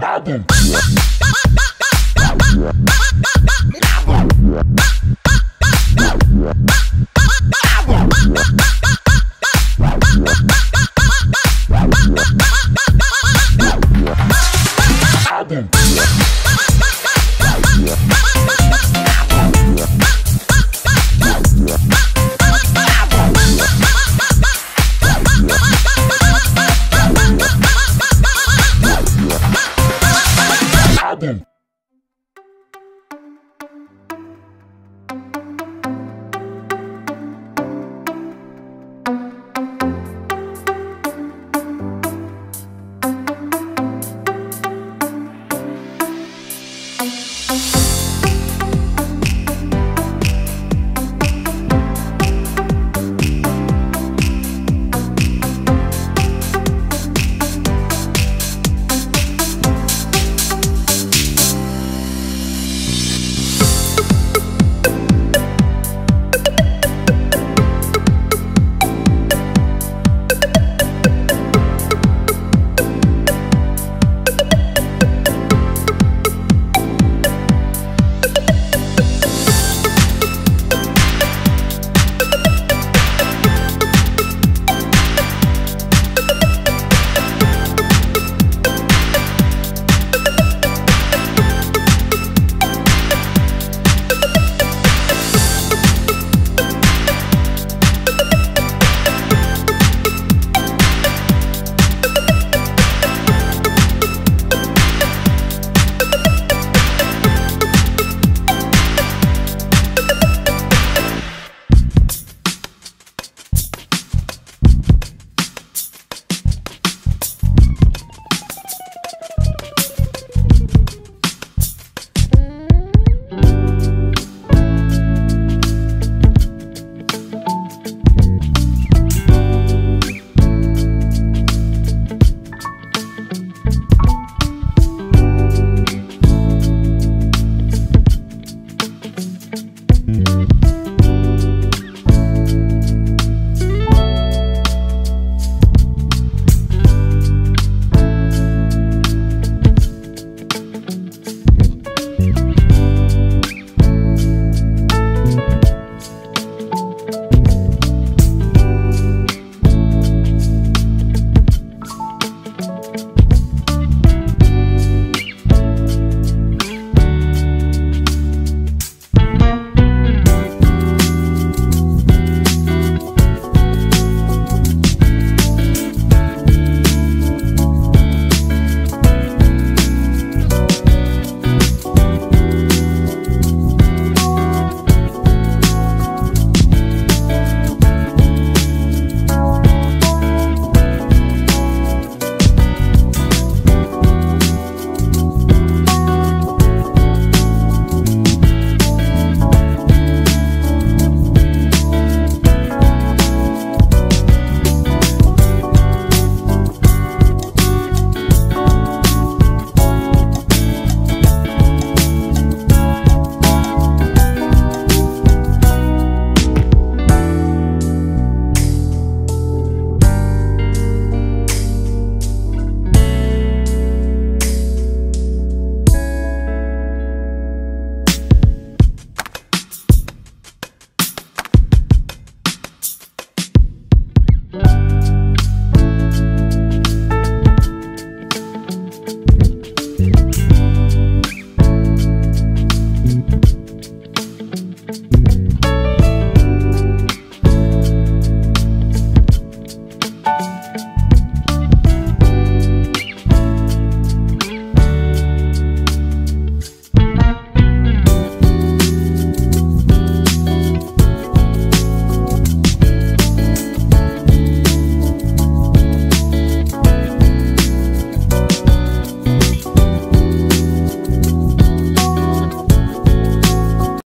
Babu. Babu.